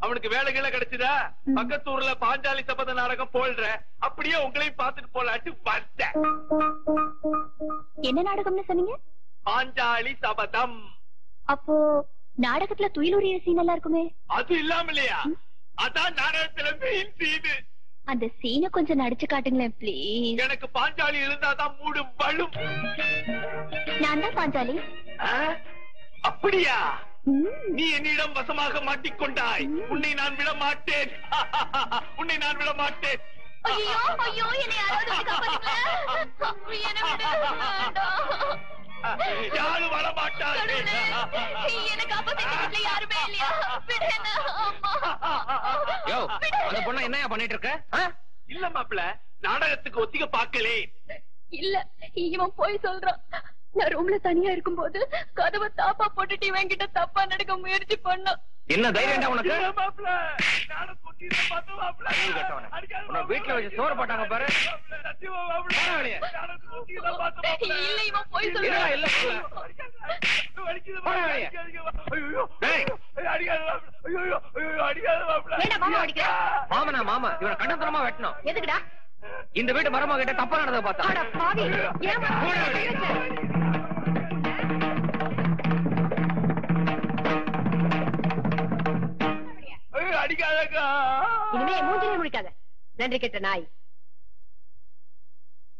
அவனுக்கு வேலை கீழே கிடைச்சதா? பக்கத்து ஊர்ல பாஞ்சாலி சபத நாடகம் போல்ற அப்படியே உங்களையும் பார்த்துட்டு போலாட்டு வந்தேன். என்ன நாடகம்னு சொன்னீங்க? பாஞ்சாலி சபதம். அப்போ நாடகத்துல துயிலுரிய சீன் எல்லாம் இருக்குமே? அது இல்லாம இல்லையா அதான் நாடகத்துல மெயின் சீனு அந்த சீனை கொஞ்சம் நடிச்சு காட்டுங்களேன் ப்ளீஸ் எனக்கு பாஞ்சாலி இருந்தாதான் மூடு வலும் நான் தான் பாஞ்சாலி? அப்படியா. நீ என்னிடம் வசமாக மாட்டிக்கொண்டாய். உன்னை நான் விட மாட்டேன் உன்னை நான் விட மாட்டேன். யாரும் வர மாட்டார்கள் அந்த பொண்ணை என்னையா பண்ணிட்டு இருக்க? இல்ல மாப்பிள நாடகத்துக்கு ஒத்திக பாக்கலே இல்ல இவன் போய் சொல்றான். நான் ரூம்ல தனியா இருக்கும்போது கதவை தாப்பா போட்டுட்டு இவன் கிட்ட தப்பா நடக்க முயற்சி பண்ணான் என்ன தைரியம்டா உனக்கு. வீட்டுல வச்சு சோறு போட்டாங்க பாரு. இல்ல இவன் போய் சொல்றான். இல்ல? மாமனா மாமா. இவனை கண்டத்தனமா வெட்டணும். எதுக்குடா? இந்த வீட்டு மருமக கிட்ட தப்பா நடந்தத பார்த்தா. அடிக்காதக்கா. இனிமே மூஞ்சிலே முடிக்காத நன்றி கெட்ட நாய்.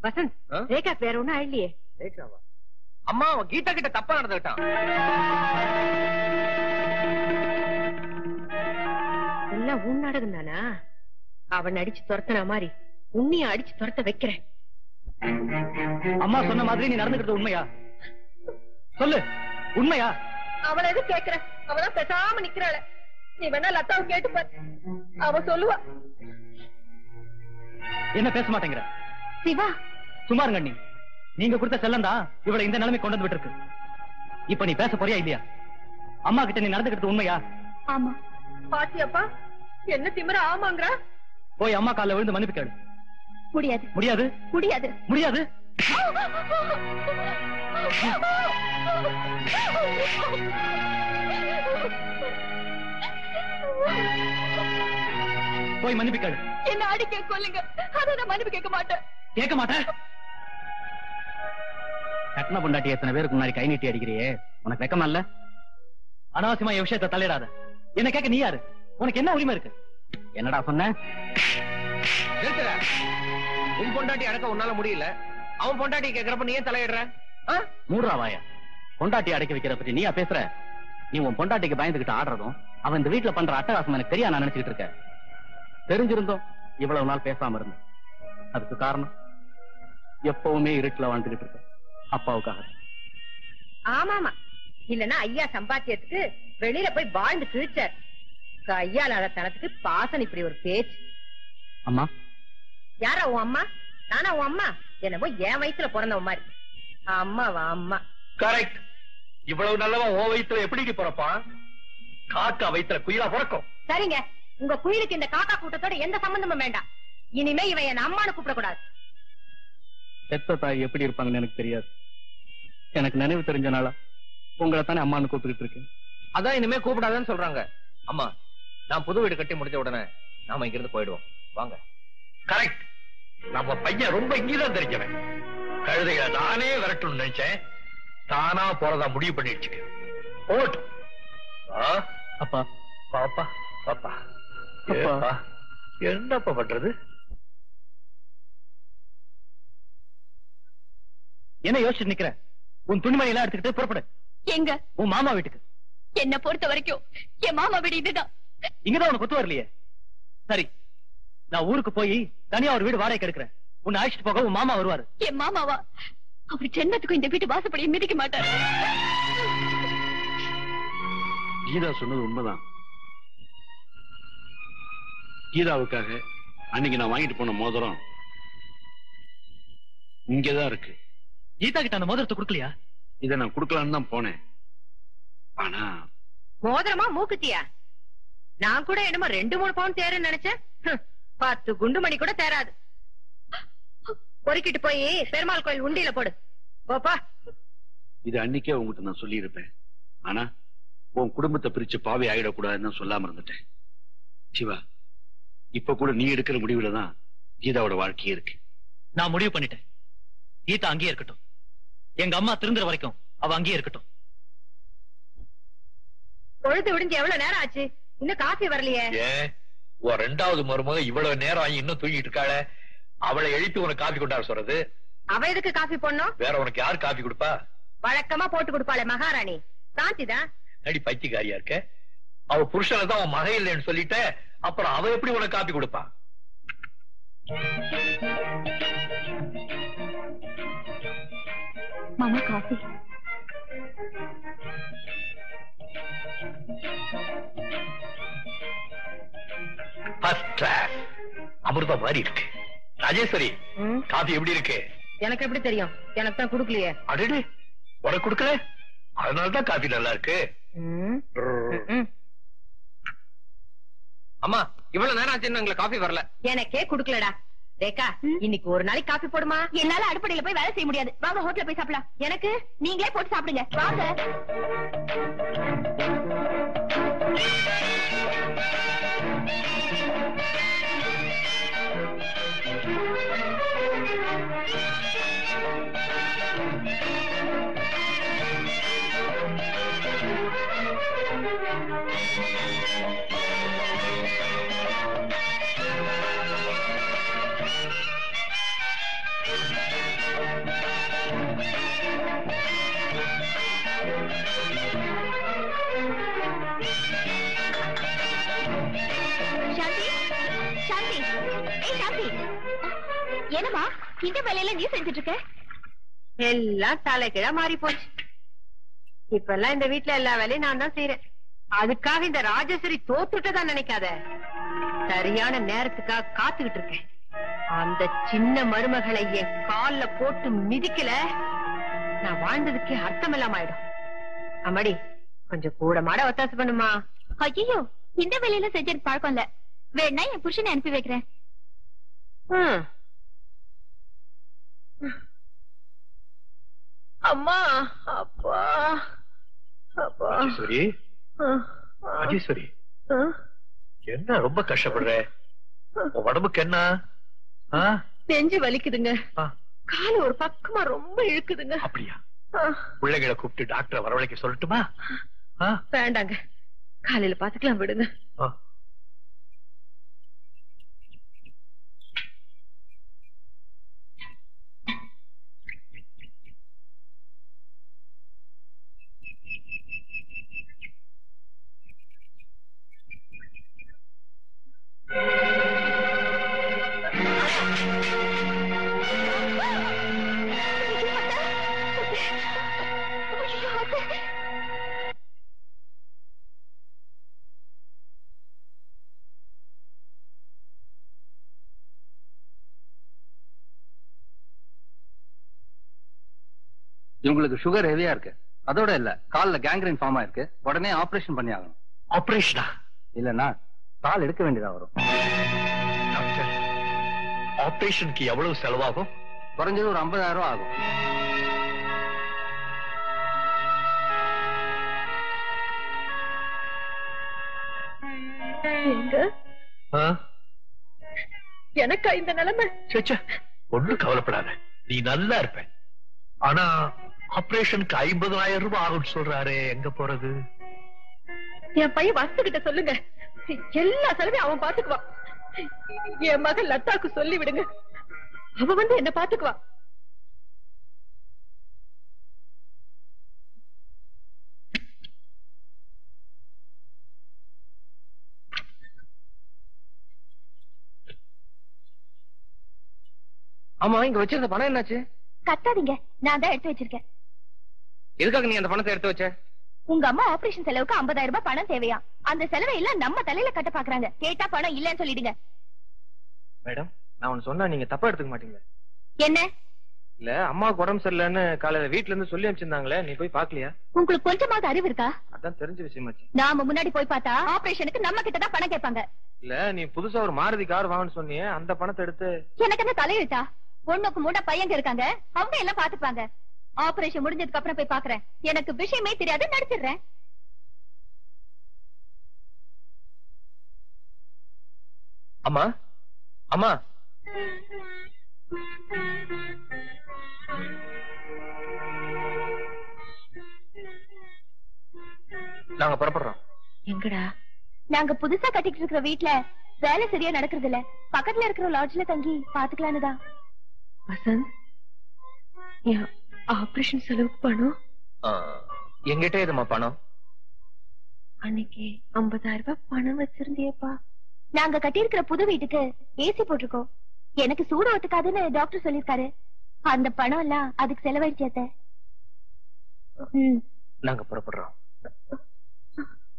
வசந்த்? ரேகா வேற ஒண்ணும் அம்மா அவன் கீதா கிட்ட தப்பா நடந்துட்டான் எல்லாம் உன் நாடகம் தானா அவன் அடிச்சு துரத்துன மாதிரி. உன்னையும் அடிச்சு துரத்த வைக்கிறேன். அம்மா சொன்ன மாதிரி நீ நடந்துக்கிறது உண்மையா? சொல்லு உண்மையா? அவளை எது கேக்குற? அவதான் பேசாம நிக்கிறாள. நீ வேணா லதாவை கேட்டு பாரு. அவ சொல்லுவா. என்ன பேச மாட்டேங்கிற? சிவா. சுமாருங்க அண்ணி. நீங்க கொடுத்த செல்லம் தான் இவளை இந்த நிலைமை கொண்டு வந்து விட்டுருக்கு. இப்ப நீ பேச போறியா இல்லையா? அம்மா கிட்ட நீ நடந்துக்கிறது உண்மையா? ஆமா. பாத்தியாப்பா என்ன திமிர ஆமாங்கறா? போய் அம்மா கால்ல விழுந்து மன்னிப்பு கேளு. முடியாது. முடியாது? முடியாது. முடியாது? போய் மன்னிப்பு கேளு. என்ன அடிக்க கொல்லுங்க அதை நான் மன்னிப்பு கேட்க மாட்டேன். கேட்க மாட்டேன் கட்டின பொண்டாட்டி எத்தனை பேருக்கு முன்னாடி கை நீட்டி அடிக்கிறியே? உனக்கு வெக்கமா இல்ல? அனாவசியமா என் விஷயத்தை தலையிடாத என்ன கேட்க நீ யாரு? உனக்கு என்ன உரிமை இருக்கு? என்னடா சொன்ன? உன் பொண்டாட்டி அடக்க உன்னால முடியல. அவன் பொண்டாட்டி கேக்குறப்ப நீ ஏன் தலையிடுற? மூடுறா வாயா. பொண்டாட்டி அடக்கி வைக்கிற பத்தி நீயா பேசுற? நீ உன் பொண்டாட்டிக்கு பயந்துகிட்டு ஆடுறதும் அவன் இந்த வீட்டுல பண்ற அட்டகாசம் எனக்கு தெரியா நான் நினைச்சுக்கிட்டு இருக்கேன். தெரிஞ்சிருந்தோம் இவ்வளவு நாள் பேசாம இருந்தேன். அதுக்கு காரணம் எப்பவுமே இருட்டுல வாழ்ந்துகிட்டு இருக்கேன். அப்பாவுக்காக. ஆமாமா. இல்லன்னா ஐயா சம்பாத்தியத்துக்கு வெளியில போய் வாழ்ந்து கிழிச்சார். கையாளாத தனத்துக்கு பாசன் இப்படி ஒரு பேச்சு. அம்மா யாரா உன் அம்மா? நானா உன் அம்மா? என்னமோ என் வயசுல பிறந்தவ மாதிரி. அம்மாவா அம்மா. கரெக்ட் இவ்வளவு நல்லவன் ஓ வயித்துல எப்படி பிறப்பான் காக்கா வயித்துல குயிலா பிறக்கும். சரிங்க. உங்க குயிலுக்கு இந்த காக்கா கூட்டத்தோட எந்த சம்பந்தமும் வேண்டாம். இனிமே இவன் என் அம்மானு கூப்பிடக்கூடாது. பெத்த தாய் எப்படி இருப்பாங்கன்னு எனக்கு தெரியாது. எனக்கு நினைவு தெரிஞ்ச நாளா உங்களை தானே அம்மான்னு கூப்பிட்டுக்கிட்டு இருக்கேன். அதான் இனிமே கூப்பிடாதன்னு சொல்றாங்க. அம்மா நான் புது வீடு கட்டி முடிஞ்ச உடனே நாம இங்க இருந்து போயிடுவோம். வாங்க. கரெக்ட் நம்ம பையன் ரொம்ப இங்கதான் தெரிஞ்சவன். கழுதைய நானே விரட்டணும்னு நினைச்சேன். தானா போறதா முடிவு பண்ணிடுச்சு. ஓட்டு அப்பா. பாப்பா பாப்பா. அப்பா. என்னப்பா பண்றது? என்ன யோசிச்சுட்டு நிக்கிற உன் துணிமணி எல்லாம் எடுத்துக்கிட்டு புறப்படு. எங்க? உன் மாமா வீட்டுக்கு. என்ன பொறுத்த வரைக்கும் என் மாமா வீடு இதுதான். இங்கதான் உனக்கு ஒத்து வரலையே. சரி நான் ஊருக்கு போய் தனியா ஒரு வீடு வாடகைக்கு எடுக்கிறேன் உன்னை அழைச்சிட்டு போக உன் மாமா வருவாரு. என் மாமாவா? அவர் ஜென்மத்துக்கும் இந்த வீட்டு வாசப்படியை மிதிக்க மாட்டார். கீதா சொன்னது உண்மைதான். கீதாவுக்காக அன்னைக்கு நான் வாங்கிட்டு போன மோதிரம் இங்கதான் இருக்கு. கீதா கிட்ட அந்த மோதிரத்தை கொடுக்கலையா? இதை நான் கொடுக்கலான்னு தான் போனேன். ஆனா மோதிரமா மூக்குத்தியா? நான் கூட என்னமோ ரெண்டு மூணு பவுன் தேருன்னு நினைச்சேன். பத்து குண்டு மணி கூட தேராது பொறுக்கிட்டு போய் பெருமாள் கோயில் உண்டியில போடு. போப்பா இது அன்னைக்கே உங்ககிட்ட நான் சொல்லியிருப்பேன். ஆனா உன் குடும்பத்தை பிரிச்சு பாவி ஆயிடக்கூடாதுன்னு சொல்லாம இருந்துட்டேன். சிவா இப்ப கூட நீ எடுக்கிற முடிவுல தான் கீதாவோட வாழ்க்கையே இருக்கு. நான் முடிவு பண்ணிட்டேன். கீதா அங்கேயே இருக்கட்டும். எங்க அம்மா திருந்துற வரைக்கும் அவ அங்கேயே இருக்கட்டும். பொழுது விடிஞ்சு எவ்வளவு நேரம் ஆச்சு? இன்னும் காஃபி வரலையே. உன் ரெண்டாவது மருமக இவ்வளவு நேரம் ஆகி இன்னும் தூங்கிட்டு இருக்காள அவளை எழுப்பி உனக்கு காபி கொண்டாட சொல்றது? அவ எதுக்கு காஃபி போடணும்? வேற உனக்கு யார் காபி கொடுப்பா? வழக்கமா போட்டு கொடுப்பாளே மகாராணி. சாந்தி தான். நடி பைத்தியக்காரியா இருக்க. அவ புருஷனை தான் அவன் மக இல்லைன்னு சொல்லிட்ட அப்புறம் அவ எப்படி உனக்கு காப்பி கொடுப்பா? மாமா காஃபி. அமிர்தம் மாதிரி இருக்கு. ராஜேஸ்வரி காபி எப்படி இருக்கு? எனக்கு எப்படி தெரியும்? எனக்கு தான் குடுக்கலையே. அடடே உனக்கு கொடுக்கல? அதனாலதான் காபி நல்லா இருக்கு. அம்மா இவ்வளவு நேரம் ஆச்சு இன்னும் எங்களுக்கு காஃபி வரல. எனக்கே குடுக்கலடா. ரேகா இன்னைக்கு ஒரு நாளைக்கு காஃபி போடுமா? என்னால அடுப்படையில போய் வேலை செய்ய முடியாது. வாங்க ஹோட்டல்ல போய் சாப்பிடலாம். எனக்கு? நீங்களே போட்டு சாப்பிடுங்க. வாங்க. சாந்தி என்னம்மா இந்த வேலையில நீ செஞ்சுட்டு இருக்க எல்லாம் தலைகீழா மாறி போச்சு இப்ப எல்லாம் இந்த வீட்ல எல்லா வேலையும் நான் தான் செய்யறேன் அதுக்காக இந்த ராஜேஸ்வரி தோத்துட்டதான் நினைக்காத. சரியான நேரத்துக்காக காத்துக்கிட்டு இருக்கேன் அந்த சின்ன மருமகளை என் கால்ல போட்டு மிதிக்கல நான் வாழ்ந்ததுக்கே அர்த்தம் இல்லாம ஆயிடும். அம்மாடி கொஞ்சம் கூட மாட ஒத்தாசை பண்ணுமா? ஐயோ இந்த வேலையில செஞ்சது பழக்கம் இல்ல. வேணா என் புருஷனை அனுப்பி வைக்கிறேன். அம்மா அப்பா அப்பா. ராஜேஸ்வரி? ராஜேஸ்வரி? என்ன ரொம்ப கஷ்டப்படுற? உடம்புக்கு என்ன? நெஞ்சு வலிக்குதுங்க. காலு ஒரு பக்கமா ரொம்ப இழுக்குதுங்க. அப்படியா? பிள்ளைகளை கூப்பிட்டு டாக்டரை வரவழைக்க சொல்லட்டுமா? வேண்டாங்க. காலையில பாத்துக்கலாம் விடுங்க. உங்களுக்கு சுகர் ஹெவியா இருக்கு. அதோட இல்ல. கால்ல கேங்க்ரைன் ஃபார்ம் ஆயிருக்கு. உடனே ஆபரேஷன் பண்ணி ஆகணும் ஆபரேஷனா இல்லன்னா கால் எடுக்க வேண்டியதா வரும். டாக்டர் ஆபரேஷனுக்கு எவ்வளவு செலவாகும்? குறைஞ்சது ஒரு 50000 ரூபாய் ஆகும்? எனக்கா இந்த நிலைமை? ஒண்ணும் கவலைப்படாத. நீ நல்லா இருப்ப. ஆனா ஆபரேஷனுக்கு ஐம்பதாயிரம் ரூபாய் ஆகும்னு சொல்றாரே. எங்க போறது? என் பையன் வசு கிட்ட சொல்லுங்க. எல்லா செலவையும் அவன் பாத்துக்குவான். என் மகன் லதாக்கு சொல்லி விடுங்க அவ வந்து என்ன பாத்துக்குவா ஆமா இங்க வச்சிருந்த பணம் என்னாச்சு? கத்தாதீங்க. நான் தான் எடுத்து வச்சிருக்கேன். எதுக்காக நீ அந்த பணத்தை எடுத்து வச்ச? உங்க அம்மா ஆபரேஷன் செலவுக்கு 50000 ரூபாய் பணம் தேவையா? அந்த செலவை எல்லாம் நம்ம தலையில கட்ட பாக்குறாங்க. கேட்டா பணம் இல்லன்னு சொல்லிடுங்க. மேடம் நான் ஒன்னு சொன்னா நீங்க தப்பா எடுத்துக்க மாட்டீங்க என்ன? இல்ல அம்மாவுக்கு உடம்பு சரியில்லைன்னு காலையில வீட்ல இருந்து சொல்லி அனுப்பிச்சிருந்தாங்களே நீ போய் பாக்கலையா? உங்களுக்கு கொஞ்சமாவது அறிவு இருக்கா? அதான் தெரிஞ்ச விஷயமாச்சு நாம முன்னாடி போய் பார்த்தா ஆபரேஷனுக்கு நம்ம கிட்ட தான் பணம் கேட்பாங்க. இல்ல நீ புதுசா ஒரு மாருதி கார் வாங்கன்னு சொன்னியே அந்த பணத்தை எடுத்து எனக்கு என்ன தலையெழுத்தா? ஒண்ணுக்கு மூணு பையங்க இருக்காங்க. அவங்க எல்லாம் பாத்துப்பாங்க ஆபரேஷன் முடிஞ்சதுக்கு அப்புறம் போய் பாக்குறேன். எனக்கு விஷயமே தெரியாது நடிச்சிடுறேன். அம்மா அம்மா. நாங்க புறப்படுறோம். எங்கடா? நாங்க புதுசா கட்டிட்டு இருக்கிற வீட்டுல வேலை சரியா நடக்கிறது இல்ல பக்கத்துல இருக்கிற லாட்ஜ்ல தங்கி பாத்துக்கலான்னு வசந்த்? ஆபரேஷன் செலவுக்கு பணம்? எங்கிட்ட எதுமா பணம்? அன்னைக்கு ஐம்பதாயிரம் ரூபாய் பணம் வச்சிருந்தியப்பா. நாங்க கட்டியிருக்கிற புது வீட்டுக்கு ஏசி போட்டிருக்கோம். எனக்கு சூடு ஒத்துக்காதுன்னு டாக்டர் சொல்லிருக்காரு அந்த பணம் எல்லாம் அதுக்கு செலவழிச்சு அத்தை. ம். நாங்க புறப்படுறோம்.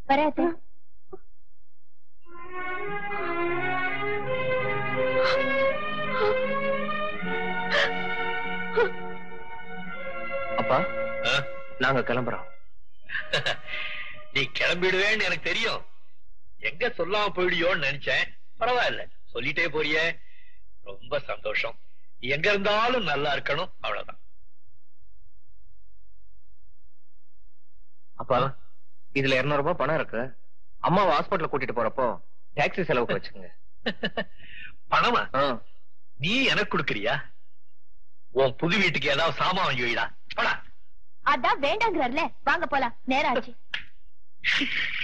வரேன் நாங்க கிளம்புறோம். நீ கிளம்பிடுவேன்னு எனக்கு தெரியும். எங்க சொல்லாம போயிடுயோன்னு நினைச்சேன். பரவாயில்ல. சொல்லிட்டே போறியே. ரொம்ப சந்தோஷம். எங்க இருந்தாலும் நல்லா இருக்கணும். அவ்வளவுதான். அப்பா இதுல 200 ரூபாய் பணம் இருக்கு. அம்மாவை ஹாஸ்பிட்டல் கூட்டிட்டு போறப்போ டாக்ஸி செலவுக்கு வச்சுக்கோங்க. பணமா? நீ எனக்கு கொடுக்கறியா? உன் புது வீட்டுக்கு ஏதாவது சாமான் வாங்கி வைடா. அதான் வேண்டாங்கிறார்ல. வாங்க போலாம். நேரம் ஆச்சு.